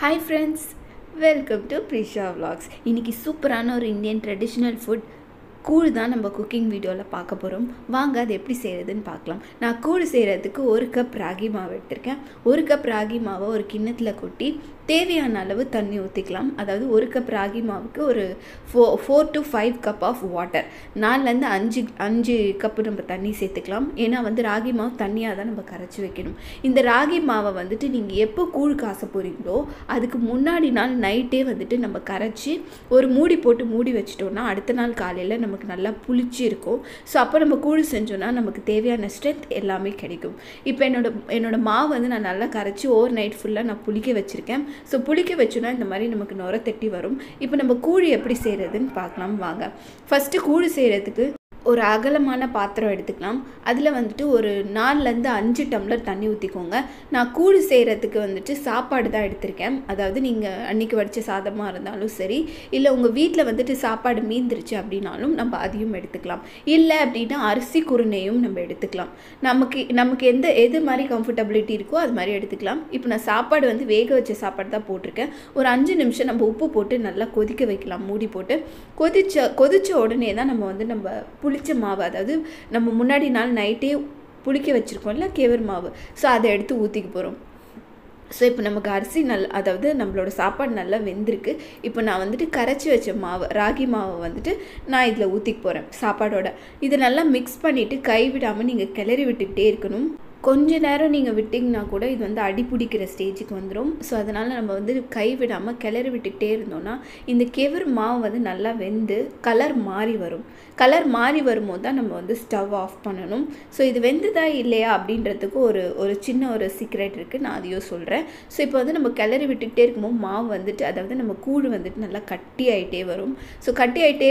Hi friends welcome to Prisha vlogs. இன்றைக்கி சூப்பரான ஒரு இந்தியன் ட்ரெடிஷ்னல் ஃபுட் கூழ் தான் நம்ம குக்கிங் வீடியோவில் பார்க்க போகிறோம் வாங்க அது எப்படி செய்கிறதுன்னு பார்க்கலாம். நான் கூழ் செய்கிறதுக்கு ஒரு கப் ராகி மாவு எடுத்திருக்கேன். ஒரு கப் ராகி மாவை ஒரு கிண்ணத்தில் கொட்டி தேவையான அளவு தண்ணி ஊற்றிக்கலாம் அதாவது ஒரு கப் ராகி மாவுக்கு ஒரு ஃபோ four to five cup of water நாலுலேருந்து அஞ்சு அஞ்சு கப்பு நம்ம தண்ணி சேர்த்துக்கலாம். ஏன்னா வந்து ராகி மாவு தண்ணியாக தான் நம்ம கரைச்சி வைக்கணும். இந்த ராகி மாவை வந்துட்டு நீங்கள் எப்போ கூழ் காச போகிறீங்களோ அதுக்கு முன்னாடி நாள் நைட்டே வந்துட்டு நம்ம கரைச்சி ஒரு மூடி போட்டு மூடி வச்சிட்டோம்னா அடுத்த நாள் காலையில் நமக்கு நல்லா புளிச்சு இருக்கும். ஸோ அப்போ நம்ம கூழ் செஞ்சோன்னா நமக்கு தேவையான ஸ்ட்ரென்த் எல்லாமே கிடைக்கும். இப்போ என்னோட என்னோடய மாவு வந்து நான் நல்லா கரைச்சி ஓவர் நைட் ஃபுல்லாக நான் புளிக்க வச்சுருக்கேன். ஸோ புளிக்க வச்சோன்னா இந்த மாதிரி நமக்கு நுர தட்டி வரும். இப்போ நம்ம கூழ் எப்படி செய்கிறதுன்னு பார்க்கலாம் வாங்க. ஃபஸ்ட்டு கூழ் செய்கிறதுக்கு ஒரு அகலமான பாத்திரம் எடுத்துக்கலாம். அதில் வந்துட்டு ஒரு நாலுலேருந்து அஞ்சு டம்ளர் தண்ணி ஊற்றிக்கோங்க நான் கூழ் செய்கிறதுக்கு வந்துட்டு சாப்பாடு தான் எடுத்திருக்கேன். அதாவது நீங்கள் அன்றைக்கி வடித்த சாதமாக இருந்தாலும் சரி இல்லை உங்கள் வீட்டில் வந்துட்டு சாப்பாடு மீந்துருச்சு அப்படின்னாலும் நம்ம அதையும் எடுத்துக்கலாம். இல்லை அப்படின்னா அரிசி குருணையும் நம்ம எடுத்துக்கலாம். நமக்கு நமக்கு எந்த எது மாதிரி கம்ஃபர்டபிலிட்டி இருக்கோ அது மாதிரி எடுத்துக்கலாம். இப்போ நான் சாப்பாடு வந்து வேக வச்ச சாப்பாடு தான் போட்டிருக்கேன். ஒரு அஞ்சு நிமிஷம் நம்ம உப்பு போட்டு நல்லா கொதிக்க வைக்கலாம். மூடி போட்டு கொதிச்ச கொதிச்ச உடனே தான் நம்ம வந்து நம்ம புளி புளிச்ச மாவு அதாவது நம்ம முன்னாடி நாள் நைட்டே புளிக்க வச்சுருக்கோம்ல கேவர் மாவு. ஸோ அதை எடுத்து ஊற்றிக்க போகிறோம் ஸோ இப்போ நமக்கு அரிசி நல் அதாவது நம்மளோட சாப்பாடு நல்லா வெந்திருக்கு. இப்போ நான் வந்துட்டு கரைச்சி வச்ச மாவு ராகி மாவை வந்துட்டு நான் இதில் ஊற்றிக்க போகிறேன் சாப்பாடோட. இதை நல்லா மிக்ஸ் பண்ணிவிட்டு கை விடாமல் நீங்கள் கிளறி விட்டுக்கிட்டே இருக்கணும். கொஞ்ச நேரம் நீங்கள் விட்டிங்கன்னா கூட இது வந்து அடி பிடிக்கிற ஸ்டேஜுக்கு வந்துடும் ஸோ அதனால் நம்ம வந்து கை விடாமல் கிளறி விட்டுக்கிட்டே இருந்தோம்னா இந்த கெவர் மாவு வந்து நல்லா வெந்து கலர் மாறி வரும். கலர் மாறி வரும்போது தான் நம்ம வந்து ஸ்டவ் ஆஃப் பண்ணணும். ஸோ இது வெந்துதா இல்லையா அப்படின்றதுக்கு ஒரு ஒரு சின்ன ஒரு சீக்ரெட் இருக்குது நான் அதையும் சொல்கிறேன் ஸோ இப்போ வந்து நம்ம கிளறி விட்டுக்கிட்டே இருக்கும்போது மாவு வந்துட்டு அதாவது நம்ம கூழ் வந்துட்டு நல்லா கட்டி ஆகிட்டே வரும். ஸோ கட்டி ஆகிட்டே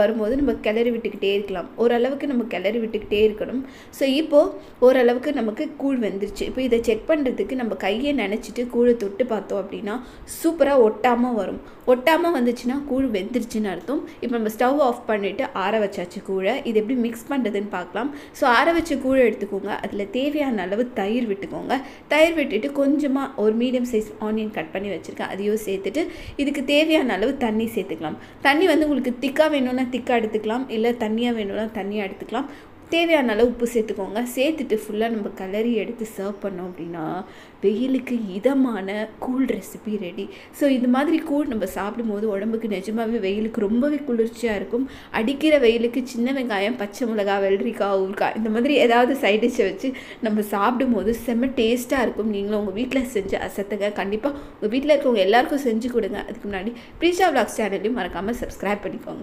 வரும்போது நம்ம கிளறி விட்டுக்கிட்டே இருக்கலாம். ஓரளவுக்கு நம்ம கிளறி விட்டுக்கிட்டே இருக்கணும். ஸோ இப்போது ஓரளவுக்கு நம்ம நமக்கு கூழ் வெந்துருச்சு. இப்போ இதை செக் பண்ணுறதுக்கு நம்ம கையை நினச்சிட்டு கூழை தொட்டு பார்த்தோம் அப்படின்னா சூப்பராக ஒட்டாமல் வரும். ஒட்டாமல் வந்துச்சுன்னா கூழ் வெந்துருச்சுன்னு அர்த்தம். இப்போ நம்ம ஸ்டவ் ஆஃப் பண்ணிவிட்டு ஆற வச்சாச்சு கூழை. இது எப்படி மிக்ஸ் பண்ணுறதுன்னு பார்க்கலாம். ஸோ ஆற வச்ச கூழை எடுத்துக்கோங்க. அதில் தேவையான அளவு தயிர் விட்டுக்கோங்க. தயிர் விட்டுட்டு கொஞ்சமாக ஒரு மீடியம் சைஸ் ஆனியன் கட் பண்ணி வச்சுருக்கேன். அதையும் சேர்த்துட்டு இதுக்கு தேவையான அளவு தண்ணி சேர்த்துக்கலாம். தண்ணி வந்து உங்களுக்கு திக்காக வேணும்னா திக்காக எடுத்துக்கலாம். இல்லை தண்ணியாக வேணும்னா தண்ணியாக எடுத்துக்கலாம். தேவையான அளவு உப்பு சேர்த்துக்கோங்க. சேர்த்துட்டு ஃபுல்லாக நம்ம கலரி எடுத்து சர்வ் பண்ணோம் அப்படின்னா வெயிலுக்கு இதமான கூல் ரெசிபி ரெடி ஸோ இது மாதிரி கூழ் நம்ம சாப்பிடும்போது உடம்புக்கு நிஜமாகவே வெயிலுக்கு ரொம்பவே குளிர்ச்சியாக இருக்கும். அடிக்கிற வெயிலுக்கு சின்ன வெங்காயம் பச்சை மிளகா வெள்ளரிக்காய் ஊறுக்காய் இந்த மாதிரி ஏதாவது சைட் டிஷ்ஷை வச்சு நம்ம சாப்பிடும்போது செம்ம டேஸ்ட்டாக இருக்கும். நீங்களும் உங்கள் வீட்டில் செஞ்சு அசத்துங்க கண்டிப்பாக உங்கள் வீட்டில் இருக்கவங்க எல்லாருக்கும் செஞ்சு கொடுங்க. அதுக்கு முன்னாடி ப்ரீஷா விளாக்ஸ் சேனலையும் மறக்காமல் சப்ஸ்கிரைப் பண்ணிக்கோங்க.